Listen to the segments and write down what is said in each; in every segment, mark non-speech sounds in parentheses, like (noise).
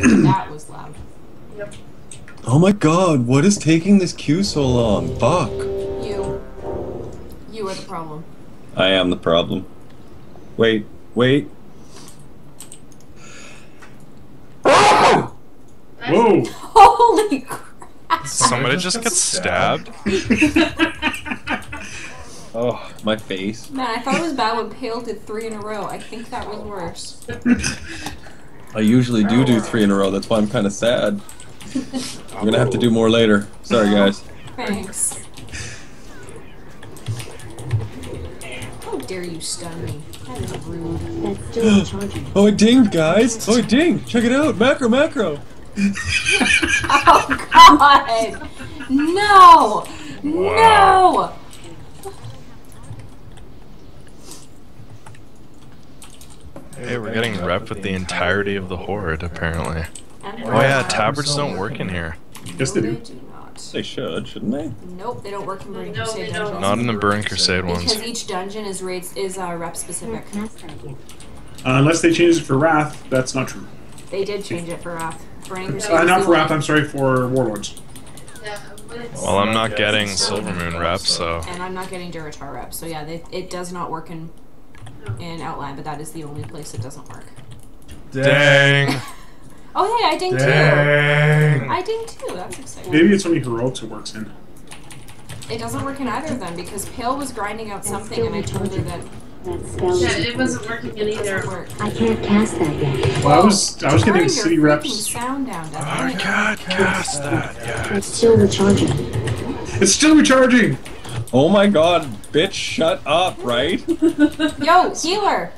(clears throat) that was loud. Yep. Oh my god, what is taking this queue so long? Fuck. You. You are the problem. I am the problem. Wait, wait. Whoa! (laughs) Holy crap! Somebody just gets stabbed. (laughs) Oh, my face. Man, I thought it was bad when Pale did three in a row. I think that was worse. (laughs) I usually do do three in a row, that's why I'm kind of sad. I'm gonna have to do more later. Sorry, oh, guys. Thanks. How dare you stun me? That is rude. That's still charging. Oh, it dinged, guys! Oh, it dinged! Check it out! Macro, macro! (laughs) (laughs) Oh god! No! No! Hey, we're getting rep with the entirety of the horde, apparently. Oh yeah, tabards don't work in here. Yes, they do. They do not. They should, shouldn't they? Nope, they don't work in Burning No, Crusade they dungeons. Not in the Burning Crusade ones. Because each dungeon is rates is uh, rep specific. Can't pass that yet. Uh, unless they changed it for Wrath, that's not true. They did change it for Wrath. Burning Crusade. Uh, not for Wrath, I'm sorry, for Warlords. Yeah, Well, I'm not getting Silvermoon rep, so And I'm not getting Durotar rep, so yeah, they, it does not work in in Outland, but that is the only place it doesn't work. dang. (laughs) Oh hey, I ding too. Dang. I ding too. That's exciting. Maybe it's only Heroics it works in. It doesn't work in either of them because Pale was grinding out something, and I told her that That. Yeah, it wasn't working in either. work. I can't cast that yet. Well, I was I was getting city reps. sound down, I can't cast that yet. That's still recharging. It's still recharging. Oh my god, bitch, shut up, right? (laughs) Yo, healer.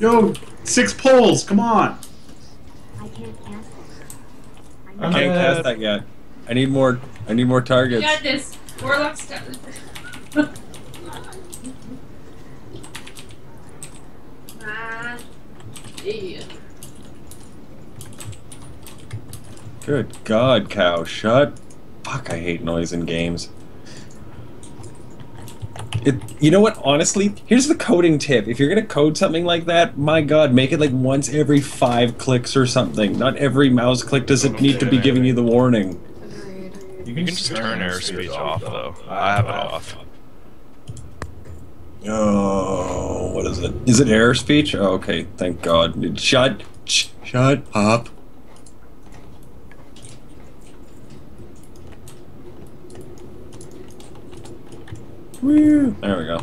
Yo, six pulls. Come on. I can't cast that. I can't cast that yet. I need more. I need more You targets. got this. Warlock's got Ah, yeah. Good God, cow, shut. Fuck, I hate noise in games. It, you know what? Honestly, here's the coding tip. If you're gonna code something like that, my God, make it like once every five clicks or something. Not every mouse click does it need to be giving you the warning. Agreed. You can just turn air speech off though. I have it off. Oh, what is it? Is it error speech? Oh, okay, thank God. Shut, sh- shut up. Woo. There we go.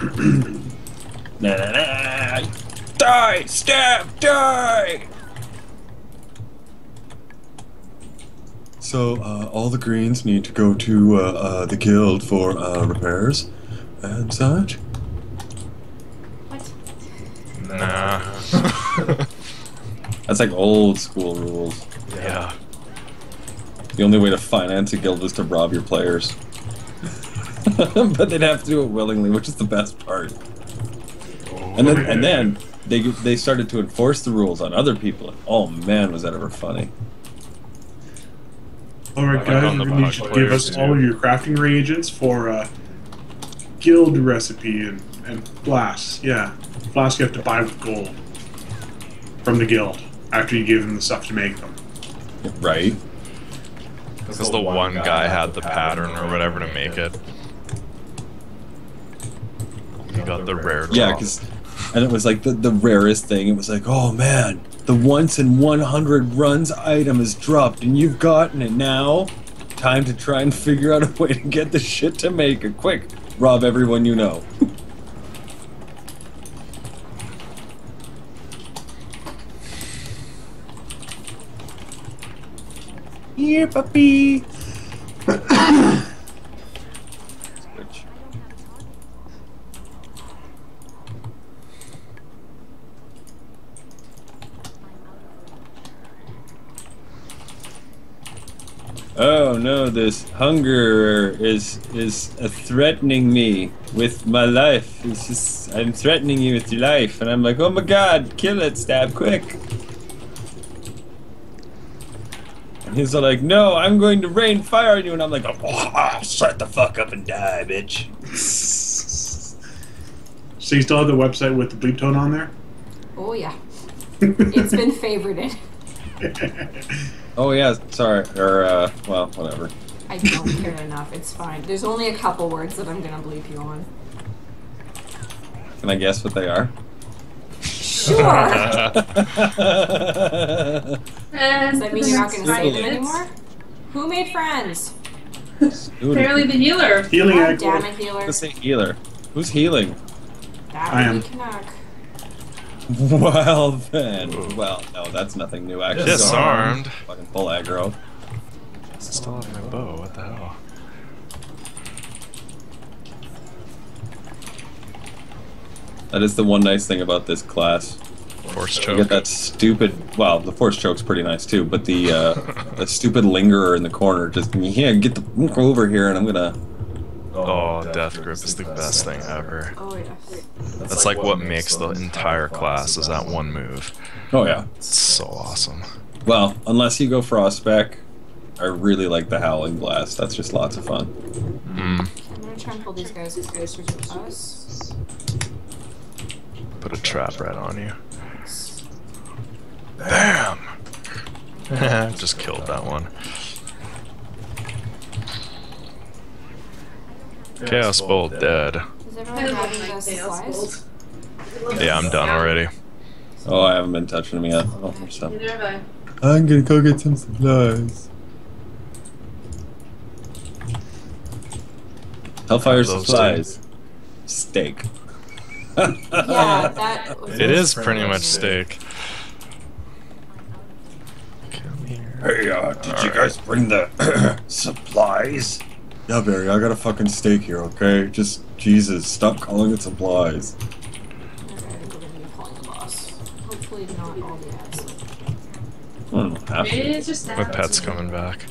(coughs) na, na, na. Die! Stab! Die! So, uh, all the greens need to go to uh, uh, the guild for uh, repairs and such. What? Nah. (laughs) (laughs) That's like old school rules. yeah. The only way to finance a guild is to rob your players. (laughs) but they'd have to do it willingly, which is the best part. And then, and then they they started to enforce the rules on other people. Oh man, was that ever funny! All right, Like guys, on the you need bot to give us too. all of your crafting reagents for uh, guild recipe and, and flasks. Yeah, flasks you have to buy with gold from the guild after you give them the stuff to make them. Right? Because the one guy had the pattern or whatever to make it. He got the rare draw. Yeah, because and it was like the the rarest thing. It was like, oh man, the once in 100 runs item is dropped, and you've gotten it now. Time to try and figure out a way to get the shit to make it quick. Rob everyone you know. (laughs) Here, puppy. Oh no, this hunger is is uh, threatening me with my life. It's just I'm threatening you with your life, and I'm like, oh my god, kill it, stab quick. And he's like, no, I'm going to rain fire on you, and I'm like, oh, shut the fuck up and die, bitch. So you still have the website with the bleep tone on there? Oh yeah, (laughs) it's been favorited. (laughs) Oh yeah, sorry. Or uh, well, whatever. I don't care enough. It's fine. There's only a couple words that I'm gonna bleep you on. Can I guess what they are? Sure. And Does that mean you're not gonna say them anymore? Who made friends? Apparently the healer. Healing God act. damn it, healer. Let's say healer. Who's healing? That I am. Canuck. (laughs) Well then, well no, that's nothing new actually. Disarmed. Fucking full aggro. Still have my bow. What the hell? That is the one nice thing about this class. Force choke. You get that stupid. Well, the force choke's pretty nice too, but the uh, (laughs) the stupid lingerer in the corner just yeah, get the fuck over here, and I'm gonna. Oh, death grip is the best thing ever. Oh yes. That's like what makes the entire class is that one move. Oh yeah. It's so awesome. Well, unless you go frost spec, I really like the howling blast. That's just lots of fun. Mm. I'm gonna try and pull these guys closer to us. Put a trap right on you. Bam! (laughs) Just killed that one. Chaos Bolt dead. Is I everyone love having my the chaos supplies? bolt. Yeah, I'm done already. Oh, I haven't been touching them yet. Oh, there's some. Neither have I. I'm gonna go get some supplies. Hellfire Have those supplies. Steak. Yeah, (laughs) that. Was It is pretty much steak. Come here. Hey, uh, did you guys bring the (coughs) supplies? Yeah, Barry, I got a fucking steak here, okay? Just, Jesus, stop calling it supplies. Okay, we're gonna be calling the boss. Hopefully not all the ads. Hmm, have Maybe it's just My pet's coming back.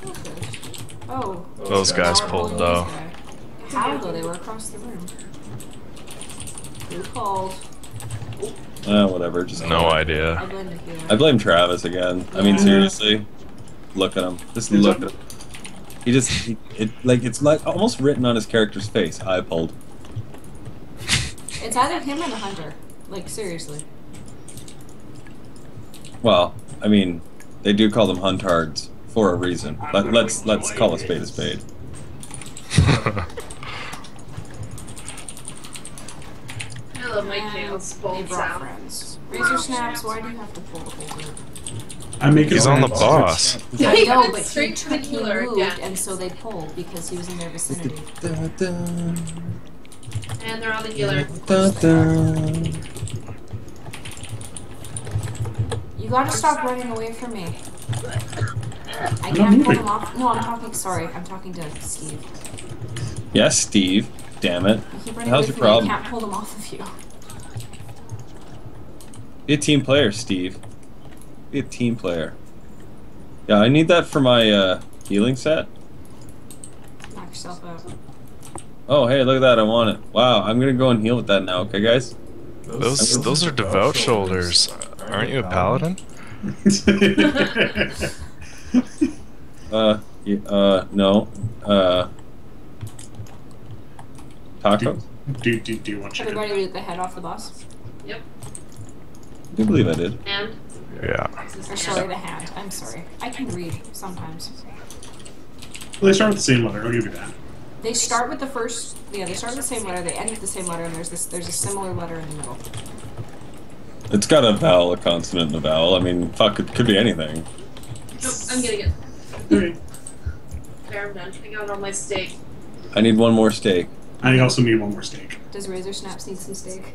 Oh. Those guys pulled though. How though? They were across the room. Who called? Uh, whatever, just No I idea. blame the healer. I blame Travis again. I mean, seriously, look at him. Just He's look at him. He just, he, it like it's like almost written on his character's face. I pulled. (laughs) It's either him or the hunter. Like seriously. Well, I mean, they do call them huntards for a reason. But let's let's call a spade a spade. (laughs) (laughs) I love my And chaos they bolt brought sound. friends. Razor snaps. Why do you have to pull the whole group? I make He's on the right. boss. Yeah, I know, but he, straight to the he healer moved, again. and so they pulled because he was in their vicinity. And they're on the healer. You gotta stop running away from me. I can't pull them off. No, I'm talking. Sorry, I'm talking to Steve. Yes, Steve. Damn it. You keep running How's your problem? I can't pull them off of you. Be a team player, Steve. Be a team player. Yeah, I need that for my uh, healing set. Knock yourself out. Oh, hey, look at that. I want it. Wow, I'm gonna go and heal with that now, okay, guys? Those those are devout shoulders. Aren't you a paladin? (laughs) Uh, y- uh, no. Uh, taco? do, do, do you want chicken? Everybody get the head off the boss. Yep. I do believe I did. And Yeah. Or sorry, the hand. I'm sorry. I can read sometimes. Well, they start with the same letter. I'll give you that. They start with the first. Yeah, they start with the same letter. They end with the same letter, and there's this. There's a similar letter in the middle. It's got a vowel, a consonant, and a vowel. I mean, fuck, it could be anything. nope, I'm getting it. Okay. There, I'm done. I got all my steak. I need one more steak. I also need one more steak. Does Razor Snaps need some steak?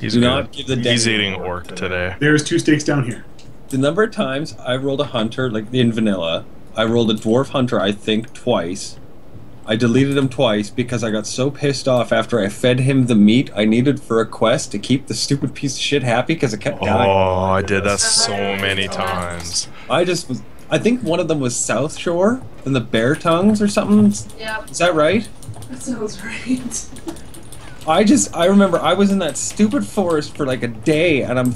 He's not give the He's eating orc today. There's two steaks down here. The number of times I rolled a hunter, like in vanilla, I rolled a dwarf hunter, I think, twice. I deleted him twice because I got so pissed off after I fed him the meat I needed for a quest to keep the (laughs) stupid piece of shit happy because it kept oh, dying. Oh, I did that so many times. I just was. I think one of them was Southshore and the Bear Tongues or something. Yeah. Is that right? that sounds right. (laughs) I just I remember I was in that stupid forest for like a day, and I'm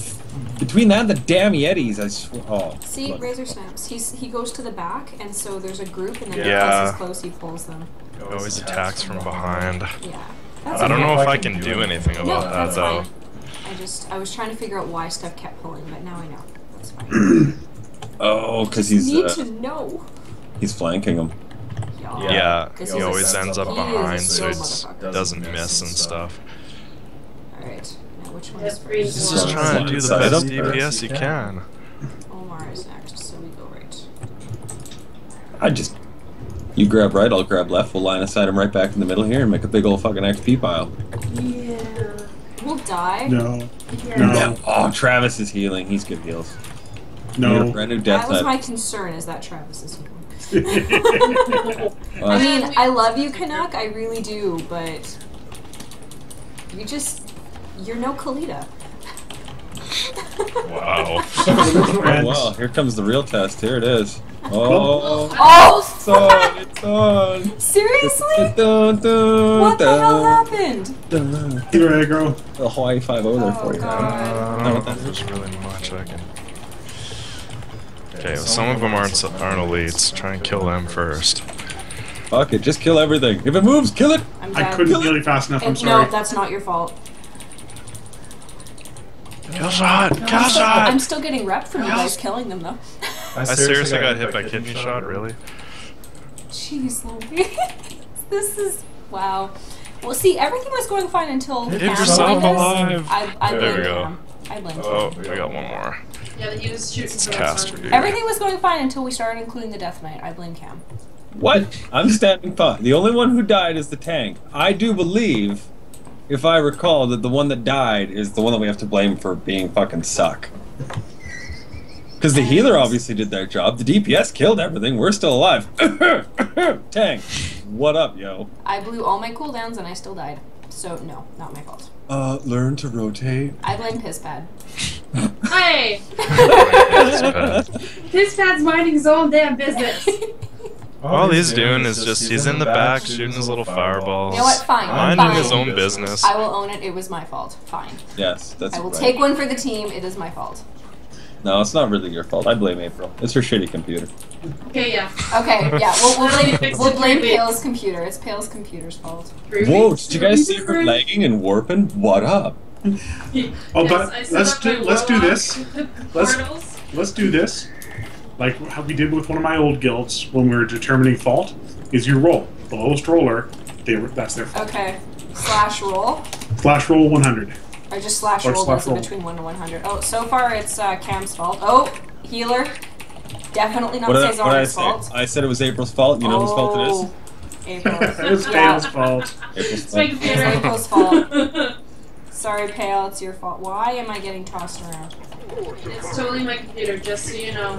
between that and the damn Yetis. I swear. Oh, See, look. Razor Snaps. He's he goes to the back, and so there's a group, and then Yeah. yeah. close, he pulls them. He Always attacks from behind. Yeah. That's I don't know if I can do anything No, about that that's though. fine. I just I was trying to figure out why stuff kept pulling, but now I know. That's fine. (clears throat) Oh, because he's need uh, to know. he's flanking him. Y'all. Yeah, This he always ends up he is a behind, so it doesn't miss and stuff. Alright, now which one Yeah, is three first? He's just trying to do the side best up DPS he can. Omor is next, so we go right. I just you grab right, I'll grab left. We'll line aside him right back in the middle here and make a big old fucking XP pile. Yeah. We'll die. No, Yeah. No. Oh, Travis is healing. He's good heals. We need a no. brand new death That was my concern, is that Travis is healing. Uh, (laughs) I mean, I love you, Canuck, I really do, but you just you're no Khalida. (laughs) Wow. oh, well, here comes the real test. Here it is. Oh, Oh, it's on, it's on. seriously? Dun, dun, What the hell dun, happened? dun. Either aggro. The Hawaii 5 0 there Oh, for you. God. I don't know if there's really much I can. Okay, well, some of them aren't aren't elites. Try and kill them first. Fuck it, just kill everything. If it moves, kill it. I'm I couldn't heal you fast enough. I'm And sorry. No, that's not your fault. Kill shot! Kill I'm still, I'm still getting rep from you guys killing them though. I (laughs) seriously got hit by kidney shot. Really? Jeez Louise. (laughs) this is wow. Well, see, everything was going fine until Hit Cam yourself alive. I, I There blame we go. Cam. I blame Oh, Cam. we got one more. Yeah, he was shooting It's from Caster, outside. Everything was going fine until we started including the Death Knight. I blame Cam. What? I'm standing fine. The only one who died is the tank. I do believe, if I recall, that the one that died is the one that we have to blame for being fucking suck. Because the healer obviously did their job. The DPS killed everything. We're still alive. (coughs) tank, what up, yo? I blew all my cooldowns and I still died. So no, not my fault. Uh, learn to rotate. I blame Pisspad. Hey! This pad's minding his own damn business. All he's doing is just he's in the back shooting his little fireballs. You know what? Fine. Minding fine. his own business. I will own it. It was my fault. Fine. Yes, that's I will right. take one for the team. It is my fault. No, it's not really your fault. I blame April. It's her shitty computer. okay, yeah. Okay, yeah, we'll, we'll blame, Fix it we'll blame. Pale's computer. It's Pale's computer's fault. Whoa, did you guys see her weeks. lagging and warping? What up? Oh, Yes, but I let's do let's do this. (laughs) Let's- Let's do this. Like how we did with one of my old guilds when we were determining fault. Is you roll the lowest roller. They were, that's their fault. Okay. Slash roll. Slash roll 100. Or just slash Or roll slash it roll. between 1 to 100. Oh, so far it's uh, Cam's fault. Oh, healer. Definitely not What did, I, I Cesar's say? fault. I said it was April's fault. You know whose fault it is? Oh, April. (laughs) It's Yeah. Pale's fault. April's It's my fault. computer. It's April's fault. (laughs) Sorry, Pale, it's your fault. Why am I getting tossed around? it's totally my computer, just so you know.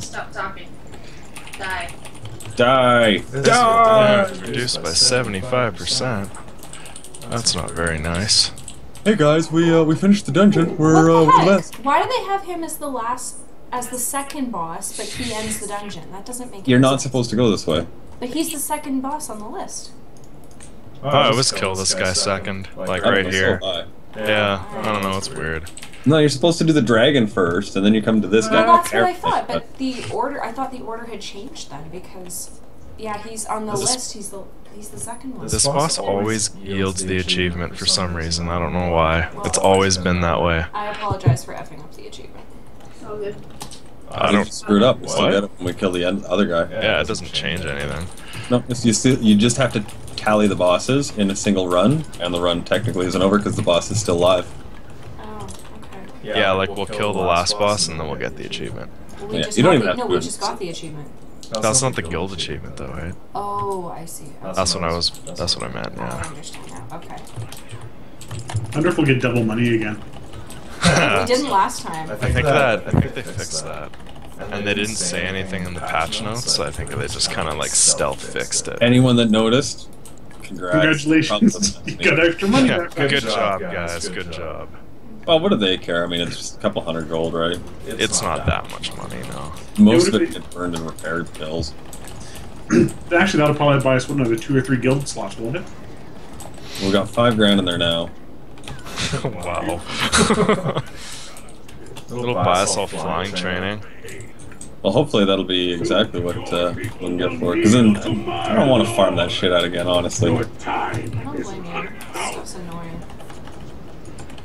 Stop talking. Die. Die! Yeah, Die! reduced by 75%. That's not very nice. Hey guys, we uh, we finished the dungeon. We're uh, what the the heck? best. Why do they have him as the last, as the second boss, but he ends the dungeon? That doesn't make You're any not sense. supposed to go this way. But he's the second boss on the list. Oh, I was kill this guy second, like I right here. so high. Yeah, I don't know, it's weird. No, you're supposed to do the dragon first, and then you come to this guy. Well, that's what I thought, but the order, I thought the order had changed then because, yeah, he's on the This- list. He's the he's the second one. This boss always yields the achievement for some reason. I don't know why. It's always been that way. I apologize for effing up the achievement. Oh, good. I don't. screwed up. We still get it when we kill the other guy. Yeah, it doesn't change anything. No, it's, you still, you just have to tally the bosses in a single run, and the run technically isn't over because the boss is still alive. Oh, okay. Yeah, like we'll kill the last boss and then we'll get the achievement. Well, we Yeah, just you don't got even the, have no, to we just got the achievement. That's not the guild achievement though, right? Oh, I see. I That's what I was. That's what I meant. Yeah. I understand now. Okay. wonder if we'll get double money again. we didn't last time. I think that. I think they fixed that. And they didn't say anything in the patch notes, so I think they just kind of like stealth fixed it. Anyone that noticed, congrats. Congratulations, (laughs) you got extra money Yeah, back. good job, guys. Good job. Well, what do they care? I mean, it's just a couple hundred gold, right? It's not that much money, no. Most of it be- gets burned in repaired bills. (clears throat) Actually, that'll probably buy us one of the two or three guild slots, won't it? We've got five grand in there now. (laughs) wow. (laughs) Little buy us all flying training. Well, hopefully that'll be exactly what uh, we can get for it. Because then I don't want to farm that shit out again, honestly. I don't blame you. This annoying.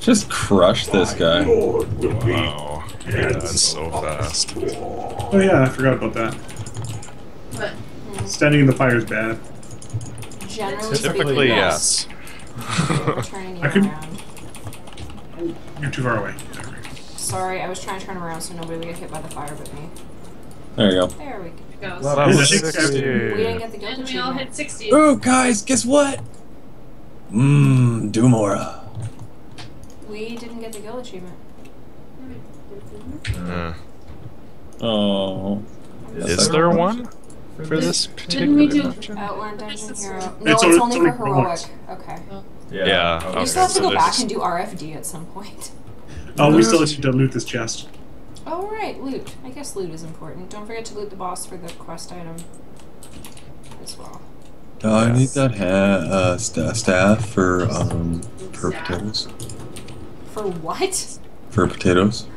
Just crush this guy. Wow. Yeah, that's so fast. Oh yeah, I forgot about that. But Standing in the fire is bad. Generally Typically, speaking, yes. We're (laughs) turning you I could- around. You're too far away. Sorry, I was trying to turn around so nobody would get hit by the fire but me. There you go. There we go. it goes. Level Yeah, I think so. We didn't get the guild And we all achievement. hit 60. Oh, guys, guess what? Mmm, Doomora. We didn't get the guild achievement. Uh, Oh. is there one for this Didn't we particular do- dungeon? Outland Dungeon Hero. No, It's it's, only- only it's only for for heroic. once. Okay. Yeah. You okay, still have to go there's back and do RFD at some point. Oh, we still have to loot this chest. Right, loot. I guess loot is important. Don't forget to loot the boss for the quest item as well. Oh, I need that ha- uh, sta- staff for um for potatoes. For what? For potatoes.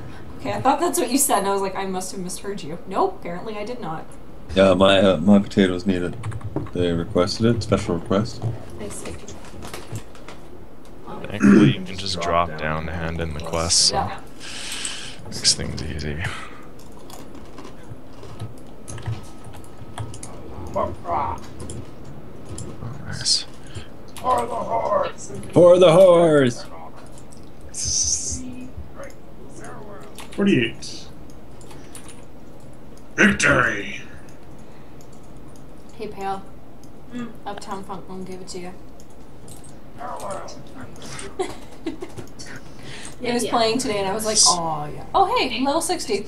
Okay, I thought that's what you said, and I was like, I must have misheard you. Nope, apparently I did not. Yeah, my uh, my potatoes need it. They requested it. Special request. I see. Thankfully, you can just drop down to hand in the quest, so Yeah. Makes things easy. Oh, nice. For the horse. Forty-eight. Victory. Hey, Pale. Mm. Uptown Funk won't give it to you. It was Yeah. playing today, and I was like, oh yeah. Oh hey, level sixty.